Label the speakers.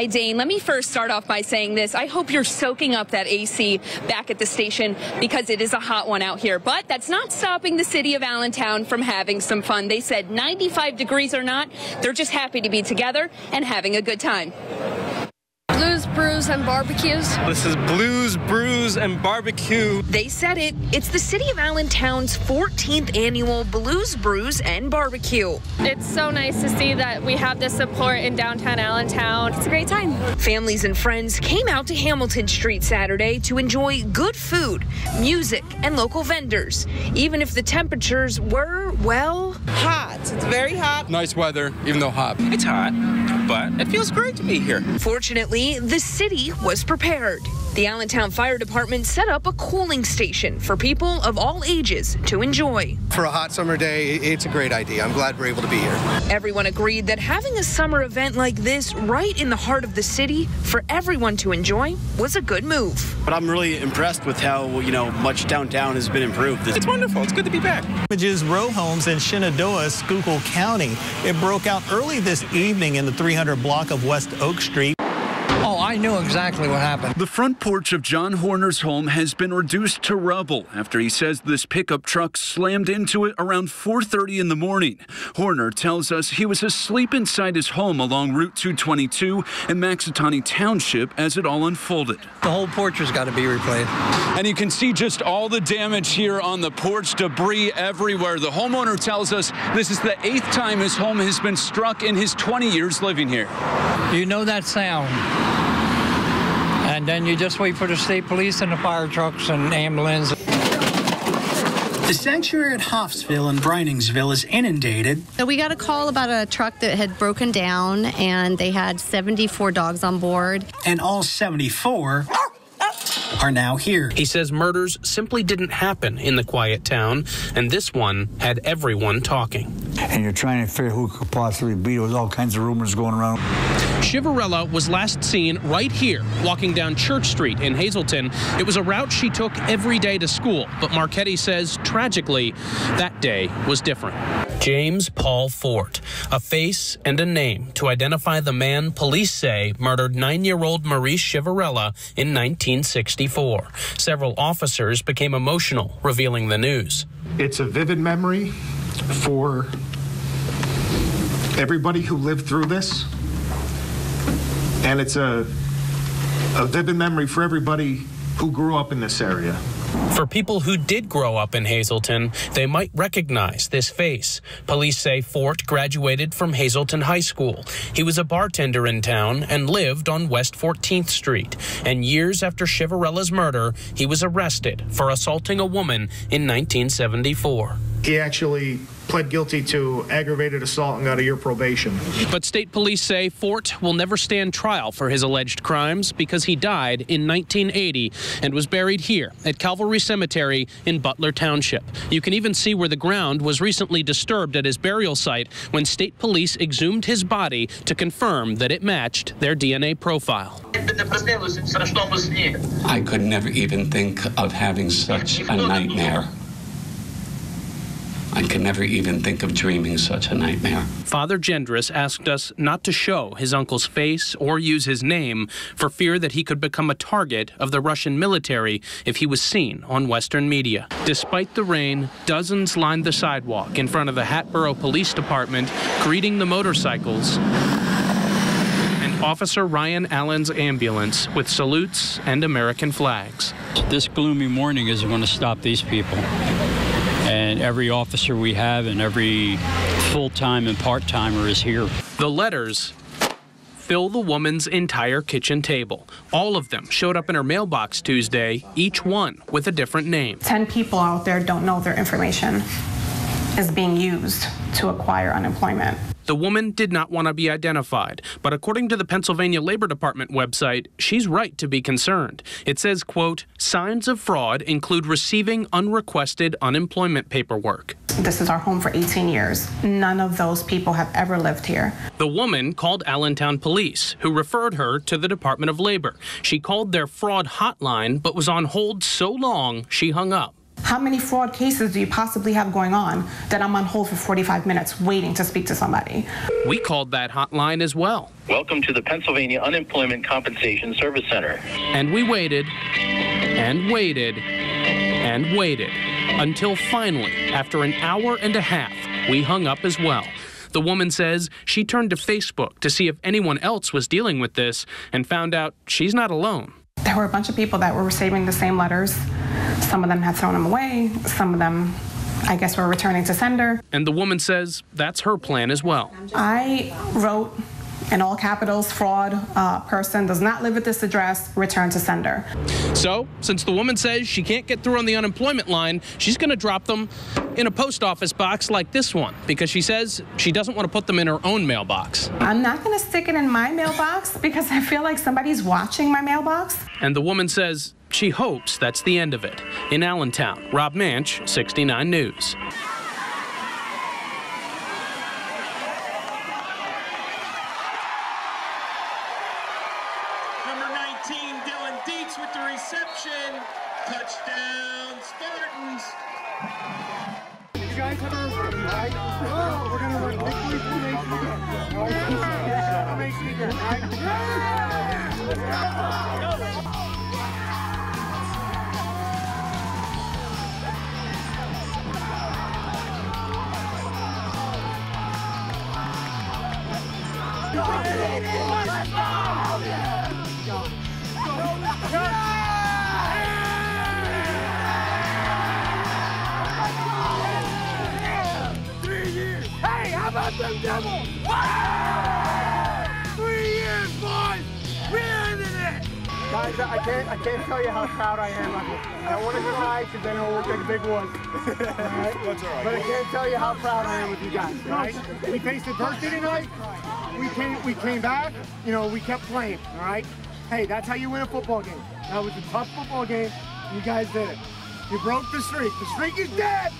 Speaker 1: Hi, Dane. Let me first start off by saying this. I hope you're soaking up that AC back at the station because it is a hot one out here. But that's not stopping the city of Allentown from having some fun. They said 95 degrees or not, they're just happy to be together and having a good time.
Speaker 2: Blues, Brews, and Barbecues.
Speaker 3: This is Blues, Brews, and Barbecue.
Speaker 1: They said it. It's the City of Allentown's 14th annual Blues, Brews, and Barbecue.
Speaker 2: It's so nice to see that we have this support in downtown Allentown. It's a great time.
Speaker 1: Families and friends came out to Hamilton Street Saturday to enjoy good food, music, and local vendors, even if the temperatures were, well,
Speaker 4: hot. It's very hot.
Speaker 3: Nice weather, even though hot.
Speaker 5: It's hot, but it feels great to be here.
Speaker 1: Fortunately, the city was prepared. The Allentown Fire Department set up a cooling station for people of all ages to enjoy.
Speaker 6: For a hot summer day, it's a great idea. I'm glad we're able to be here.
Speaker 1: Everyone agreed that having a summer event like this right in the heart of the city for everyone to enjoy was a good move.
Speaker 7: But I'm really impressed with how, you know, much downtown has been improved.
Speaker 5: It's wonderful. It's good to be back.
Speaker 8: Images row homes in Shenandoah, Schuylkill County. It broke out early this evening in the 300 block of West Oak Street.
Speaker 9: I knew exactly what happened.
Speaker 10: The front porch of John Horner's home has been reduced to rubble after he says this pickup truck slammed into it around 4:30 in the morning. Horner tells us he was asleep inside his home along Route 222 in Maxatawny Township as it all unfolded.
Speaker 9: The whole porch has got to be replaced.
Speaker 10: And you can see just all the damage here on the porch, debris everywhere. The homeowner tells us this is the eighth time his home has been struck in his 20 years living here.
Speaker 9: You know that sound and then you just wait for the state police and the fire trucks and ambulance.
Speaker 11: The sanctuary at Hoffsville in Briningsville is inundated.
Speaker 12: So we got a call about a truck that had broken down and they had 74 dogs on board.
Speaker 11: And all 74 are now here.
Speaker 13: He says murders simply didn't happen in the quiet town, and this one had everyone talking.
Speaker 14: And you're trying to figure who could possibly be. There was all kinds of rumors going around.
Speaker 13: Chiverella was last seen right here, walking down Church Street in Hazleton. It was a route she took every day to school, but Marchetti says, tragically, that day was different. James Paul Forte, a face and a name to identify the man police say murdered nine year old Marise Chiverella in 1964. Several officers became emotional, revealing the news.
Speaker 15: It's a vivid memory for everybody who lived through this. And it's a, a vivid memory for everybody who grew up in this area.
Speaker 13: For people who did grow up in Hazleton, they might recognize this face. Police say Forte graduated from Hazleton High School. He was a bartender in town and lived on West 14th Street. And years after Chiverella's murder, he was arrested for assaulting a woman in 1974.
Speaker 15: He actually pled guilty to aggravated assault and got a year probation.
Speaker 13: But state police say Forte will never stand trial for his alleged crimes because he died in 1980 and was buried here at Calvary Cemetery in Butler Township. You can even see where the ground was recently disturbed at his burial site when state police exhumed his body to confirm that it matched their DNA profile.
Speaker 16: I could never even think of having such a nightmare. I could never even think of dreaming such a nightmare.
Speaker 13: Father Gendris asked us not to show his uncle's face or use his name for fear that he could become a target of the Russian military if he was seen on Western media. Despite the rain, dozens lined the sidewalk in front of the Hatboro Police Department, greeting the motorcycles and Officer Ryan Allen's ambulance with salutes and American flags.
Speaker 17: This gloomy morning isn't going to stop these people and every officer we have and every full-time and part-timer is here.
Speaker 13: The letters fill the woman's entire kitchen table. All of them showed up in her mailbox Tuesday, each one with a different name.
Speaker 18: 10 people out there don't know their information is being used to acquire unemployment.
Speaker 13: The woman did not want to be identified, but according to the Pennsylvania Labor Department website, she's right to be concerned. It says, quote, signs of fraud include receiving unrequested unemployment paperwork.
Speaker 18: This is our home for 18 years. None of those people have ever lived here.
Speaker 13: The woman called Allentown police, who referred her to the Department of Labor. She called their fraud hotline, but was on hold so long she hung up.
Speaker 18: How many fraud cases do you possibly have going on that I'm on hold for 45 minutes waiting to speak to somebody?
Speaker 13: We called that hotline as well.
Speaker 19: Welcome to the Pennsylvania Unemployment Compensation Service Center.
Speaker 13: And we waited and waited and waited until finally, after an hour and a half, we hung up as well. The woman says she turned to Facebook to see if anyone else was dealing with this and found out she's not alone.
Speaker 18: There were a bunch of people that were receiving the same letters. Some of them had thrown them away, some of them, I guess, were returning to sender.
Speaker 13: And the woman says that's her plan as well.
Speaker 18: I wrote in all capitals fraud uh, person does not live at this address return to sender.
Speaker 13: So since the woman says she can't get through on the unemployment line she's going to drop them in a post office box like this one because she says she doesn't want to put them in her own mailbox.
Speaker 18: I'm not going to stick it in my mailbox because i feel like somebody's watching my mailbox.
Speaker 13: And the woman says she hopes that's the end of it. In allentown rob manch 69 news
Speaker 2: Lance with the reception. Touchdown, Spartans.
Speaker 20: You guys have right? We're going to run quickly through Mace Meager. Right? Mace Meager, right? Let's go. Let's go! About them Devils? Three years, boys! We ended it!
Speaker 21: Guys, I can't, I can't tell you how proud I am. I don't want to cry because then it will look like a big one. right? That's all right. But I can't tell you how proud I am with you guys.
Speaker 20: Right? We faced adversity tonight. We came, we came back. You know, we kept playing. All right. Hey, that's how you win a football game. That was a tough football game. You guys did it. You broke the streak. The streak is dead.